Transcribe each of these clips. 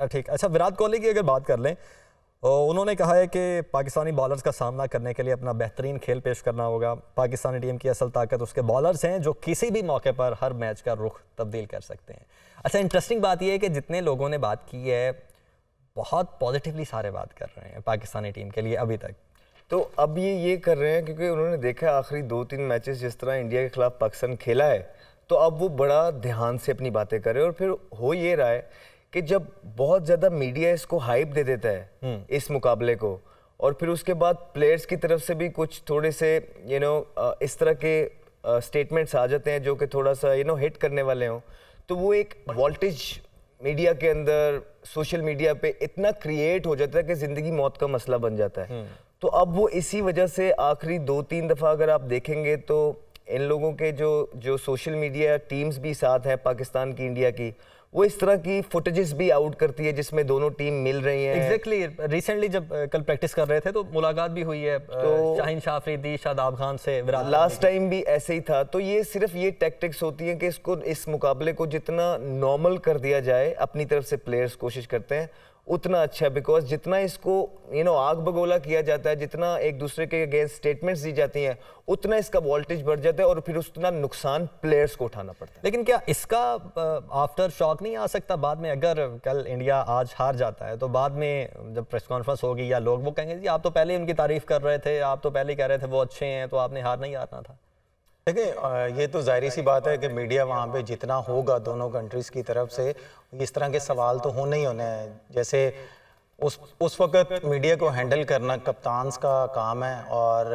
ठीक। अच्छा विराट कोहली की अगर बात कर लें उन्होंने कहा है कि पाकिस्तानी बॉलर्स का सामना करने के लिए अपना बेहतरीन खेल पेश करना होगा। पाकिस्तानी टीम की असल ताकत, उसके बॉलर्स हैं जो किसी भी मौके पर हर मैच का रुख तब्दील कर सकते हैं। अच्छा इंटरेस्टिंग बात यह है कि जितने लोगों ने बात की है, बहुत पॉजिटिवली सारे बात कर रहे हैं पाकिस्तानी टीम के लिए अभी तक। तो अब ये ये कर रहे हैं क्योंकि उन्होंने देखा आखिरी दो तीन मैचेस जिस तरह इंडिया के खिलाफ पाकिस्तान खेला है तो अब वो बड़ा ध्यान से अपनी बातें कर और फिर हो ये रहा है कि जब बहुत ज़्यादा मीडिया इसको हाइप दे देता है हम्म। इस मुकाबले को और फिर उसके बाद प्लेयर्स की तरफ़ से भी कुछ थोड़े से यू नो इस तरह के स्टेटमेंट्स आ जाते हैं जो कि थोड़ा सा यू नो हिट करने वाले हों तो वो एक वोल्टेज मीडिया के अंदर सोशल मीडिया पे इतना क्रिएट हो जाता है कि ज़िंदगी मौत का मसला बन जाता है हम्म। तो अब वो इसी वजह से आखिरी दो तीन दफ़ा अगर आप देखेंगे तो इन लोगों के जो जो सोशल मीडिया टीम्स भी साथ हैं पाकिस्तान की इंडिया की वो इस तरह की फुटेजेस भी आउट करती है जिसमें दोनों टीम मिल रही हैं। Exactly exactly. रिसेंटली जब कल प्रैक्टिस कर रहे थे तो मुलाकात भी हुई है तो शाहिन शाह अफरीदी शादाब खान से लास्ट टाइम भी ऐसे ही था। तो ये सिर्फ़ ये टैक्टिक्स होती हैं कि इसको इस मुकाबले को जितना नॉर्मल कर दिया जाए अपनी तरफ़ से प्लेयर्स कोशिश करते हैं। उतना अच्छा बिकॉज़ जितना इसको यू नो आग बगोला किया जाता है, जितना एक दूसरे के अगेंस्ट स्टेटमेंट्स दी जाती हैं, उतना इसका वोल्टेज बढ़ जाता है और फिर उतना नुकसान प्लेयर्स को उठाना पड़ता है। लेकिन क्या इसका आफ्टर शॉक नहीं आ सकता? बाद में अगर कल इंडिया आज हार जाता है तो बाद में जब प्रेस कॉन्फ्रेंस होगी या लोग वो कहेंगे, जी, आप तो पहले ही उनकी तारीफ़ कर रहे थे, आप तो पहले ही कह रहे थे वो अच्छे हैं तो आपने हार नहीं हारना था। देखिए ये तो ज़ाहिर सी बात है कि मीडिया वहाँ पे जितना होगा दोनों कंट्रीज़ की तरफ़ से, इस तरह के सवाल तो होने ही होने हैं। जैसे उस उस वक्त मीडिया को हैंडल करना कप्तान का काम है और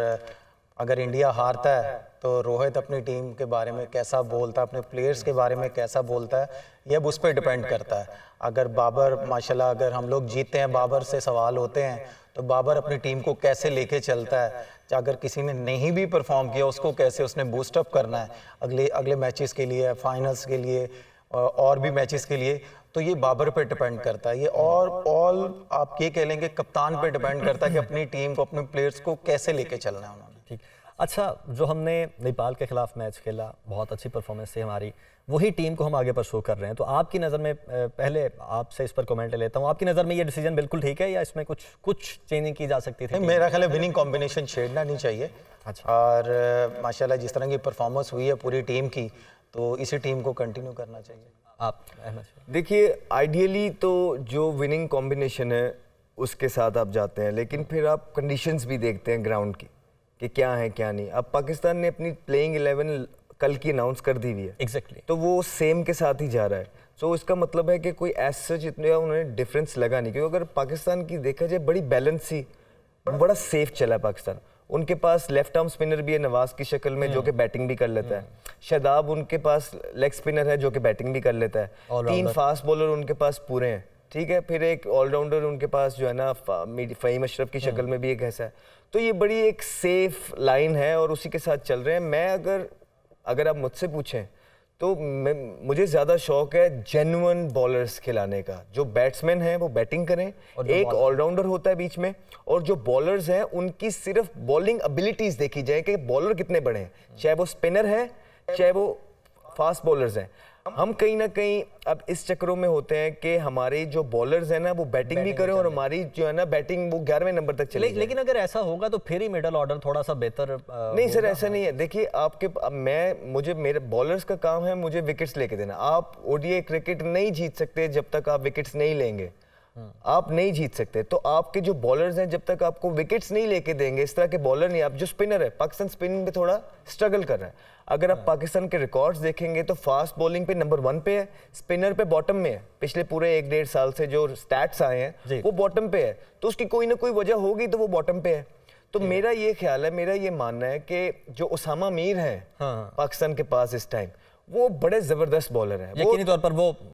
अगर इंडिया हारता है तो रोहित अपनी टीम के बारे में कैसा बोलता है, अपने प्लेयर्स के बारे में कैसा बोलता है, ये अब उस पर डिपेंड करता है। अगर बाबर, माशाल्लाह, अगर हम लोग जीतते हैं, बाबर से सवाल होते हैं तो बाबर अपनी टीम को कैसे लेके चलता है अगर किसी ने नहीं भी परफॉर्म किया, उसको कैसे उसने बूस्टअप करना है? अगले अगले मैचेस के लिए फाइनल्स के लिए और भी मैचेस के लिए तो ये बाबर पे डिपेंड करता है। ये और ऑल आप ये कह लेंगे, कप्तान पे डिपेंड करता है कि अपनी टीम को, अपने प्लेयर्स को कैसे लेके चलना है उन्होंने। ठीक। अच्छा जो हमने नेपाल के खिलाफ मैच खेला बहुत अच्छी परफॉर्मेंस थी हमारी वही टीम को हम आगे पर शो कर रहे हैं। तो आपकी नज़र में पहले आपसे इस पर कमेंट लेता हूँ। आपकी नज़र में ये डिसीज़न बिल्कुल ठीक है या इसमें कुछ कुछ चेंजिंग की जा सकती थी मेरा ख्याल है विनिंग कॉम्बिनेशन छेड़ना नहीं चाहिए। अच्छा। और माशाल्लाह जिस तरह की परफॉर्मेंस हुई है पूरी टीम की तो इसी टीम को कंटिन्यू करना चाहिए। आप देखिए आइडियली तो जो विनिंग कॉम्बिनेशन है उसके साथ आप जाते हैं लेकिन फिर आप कंडीशंस भी देखते हैं ग्राउंड की। कि क्या है क्या नहीं। अब पाकिस्तान ने अपनी प्लेइंग इलेवन कल की अनाउंस कर दी हुई है। Exactly exactly. तो वो सेम के साथ ही जा रहा है। सो so, इसका मतलब है कि कोई ऐसा जितने उन्होंने डिफरेंस लगा नहीं। क्योंकि अगर पाकिस्तान की देखा जाए बड़ी बैलेंस सी बड़ा सेफ़ चला है पाकिस्तान। उनके पास लेफ़्ट आर्म स्पिनर भी है नवाज़ की शक्ल में जो कि बैटिंग भी कर लेता है। शदाब उनके पास लेग स्पिनर है जो कि बैटिंग भी कर लेता है। तीन फास्ट बॉलर उनके पास पूरे हैं। ठीक है फिर एक ऑलराउंडर उनके पास जो है ना फ़हीम अशरफ की शक्ल में भी एक ऐसा है। तो ये बड़ी एक सेफ़ लाइन है और उसी के साथ चल रहे हैं। मैं अगर अगर आप मुझसे पूछें तो मुझे ज़्यादा शौक है जेनुअन बॉलर्स खिलाने का। जो बैट्समैन हैं वो बैटिंग करें। एक ऑलराउंडर होता है बीच में और जो बॉलर्स हैं उनकी सिर्फ़ बॉलिंग एबिलिटीज़ देखी जाए कि बॉलर कितने बड़े हैं। चाहे वो स्पिनर है चाहे वो फास्ट बॉलर्स हैं। हम कहीं ना कहीं अब इस चक्रों में होते हैं कि हमारे जो बॉलर्स हैं ना वो बैटिंग, भी करें और हमारी जो है ना बैटिंग वो ग्यारहवें नंबर तक चले ले, लेकिन अगर ऐसा होगा तो फिर ही मिडल ऑर्डर थोड़ा सा बेहतर नहीं सर ऐसा नहीं है। देखिए आपके मैं मुझे मेरे बॉलर्स का काम है मुझे विकेट्स लेके देना। आप ओडीए क्रिकेट नहीं जीत सकते जब तक आप विकेट्स नहीं लेंगे। आप नहीं जीत सकते। तो आपके जो बॉलर्स हैं जब तक आपको विकेट्स नहीं लेके देंगे इस तरह के बॉलर नहीं आप जो स्पिनर है पाकिस्तान स्पिनिंग पे थोड़ा स्ट्रगल कर रहा है। अगर आप हाँ। पाकिस्तान के रिकॉर्ड्स देखेंगे तो फास्ट बॉलिंग पे नंबर वन पे है स्पिनर पे बॉटम में है। पिछले पूरे एक डेढ़ साल से जो स्टैट्स आए हैं वो बॉटम पे है। तो उसकी कोई ना कोई वजह होगी तो वो बॉटम पे है। तो मेरा ये ख्याल है मेरा ये मानना है कि जो उसामा मीर है हाँ, हाँ। पाकिस्तान के पास इस टाइम वो बड़े ज़बरदस्त बॉलर है। यकीनी तौर पर वो